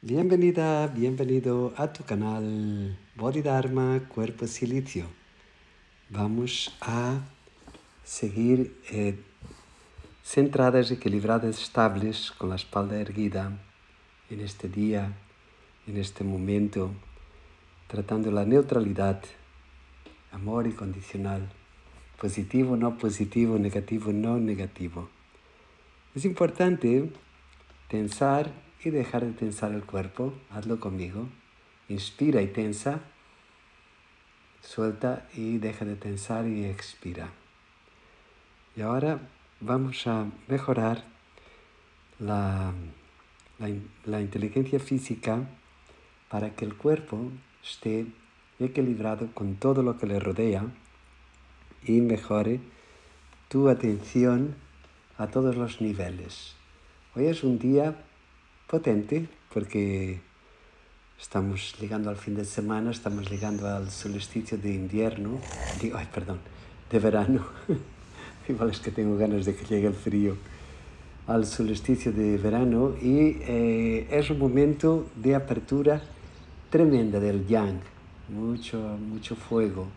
Bienvenida, bienvenido a tu canal Bodhidharma Cuerpo Silicio. Vamos a seguir eh, centradas, equilibradas, estables, con la espalda erguida en este día, en este momento, tratando la neutralidad, amor incondicional, positivo, no positivo, negativo, no negativo. Es importante pensar y dejar de tensar el cuerpo. Hazlo conmigo. Inspira y tensa. Suelta y deja de tensar y expira. Y ahora vamos a mejorar la, la, la inteligencia física para que el cuerpo esté equilibrado con todo lo que le rodea y mejore tu atención a todos los niveles. Hoy es un día potente porque estamos llegando al fin de semana, estamos llegando al solsticio de invierno, digo, ay, perdón, de verano. Igual es que tengo ganas de que llegue el frío. Al solsticio de verano y eh, es un momento de apertura tremenda del yang, mucho, mucho fuego.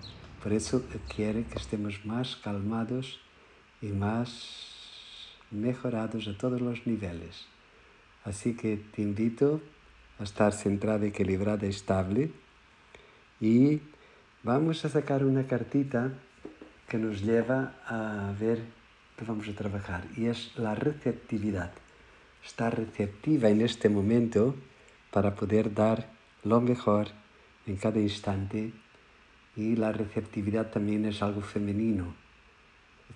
Por eso quiere que estemos más calmados y más mejorados a todos los niveles. Así que te invito a estar centrada, equilibrada, estable y vamos a sacar una cartita que nos lleva a ver qué vamos a trabajar y es la receptividad. Estar receptiva en este momento para poder dar lo mejor en cada instante y la receptividad también es algo femenino.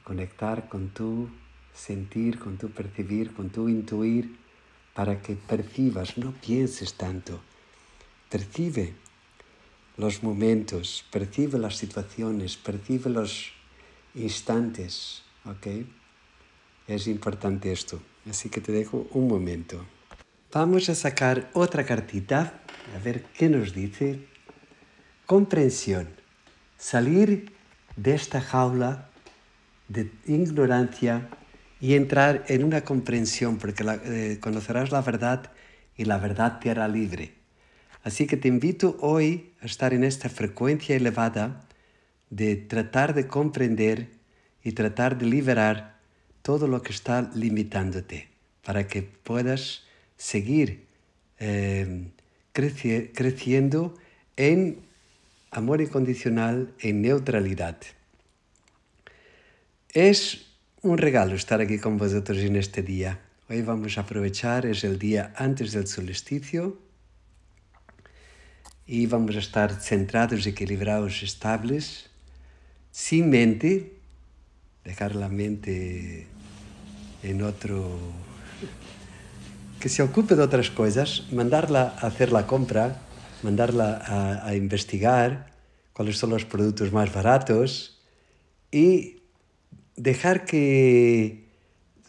Conectar con tu sentir, con tu percibir, con tu intuir para que percibas, no pienses tanto. Percibe los momentos, percibe las situaciones, percibe los instantes, ¿ok? Es importante esto, así que te dejo un momento. Vamos a sacar otra cartita, a ver qué nos dice. Comprensión. Salir de esta jaula de ignorancia y entrar en una comprensión, porque eh, conocerás la verdad y la verdad te hará libre. Así que te invito hoy a estar en esta frecuencia elevada de tratar de comprender y tratar de liberar todo lo que está limitándote para que puedas seguir eh, creciendo en amor incondicional, en neutralidad. Es un regalo estar aquí con vosotros en este día. Hoy vamos a aprovechar, es el día antes del solsticio y vamos a estar centrados, equilibrados, estables, sin mente, dejar la mente en otro, que se ocupe de otras cosas, mandarla a hacer la compra, mandarla a, a investigar cuáles son los productos más baratos y dejar que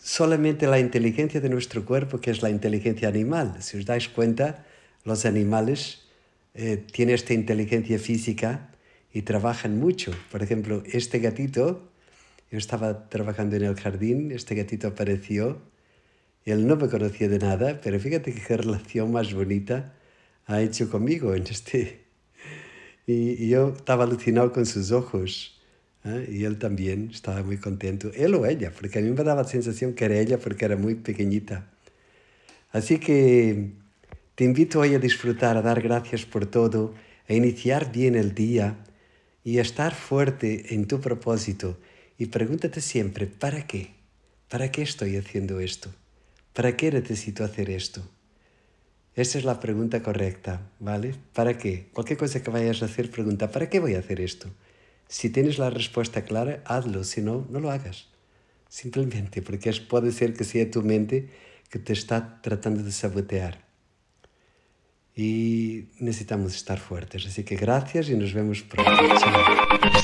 solamente la inteligencia de nuestro cuerpo, que es la inteligencia animal, si os dais cuenta, los animales eh, tienen esta inteligencia física y trabajan mucho. Por ejemplo, este gatito, yo estaba trabajando en el jardín, este gatito apareció, él no me conocía de nada, pero fíjate qué relación más bonita ha hecho conmigo en este... Y, y yo estaba alucinado con sus ojos ¿eh? y él también estaba muy contento, él o ella, porque a mí me daba la sensación que era ella porque era muy pequeñita. Así que te invito hoy a disfrutar, a dar gracias por todo, a iniciar bien el día y a estar fuerte en tu propósito y pregúntate siempre, ¿para qué? ¿Para qué estoy haciendo esto? ¿Para qué necesito hacer esto? Esa es la pregunta correcta, ¿vale? ¿Para qué? Cualquier cosa que vayas a hacer, pregunta, ¿para qué voy a hacer esto? Si tienes la respuesta clara, hazlo, si no, no lo hagas. Simplemente porque puede ser que sea tu mente que te está tratando de sabotear. Y necesitamos estar fuertes. Así que gracias y nos vemos pronto. Chao.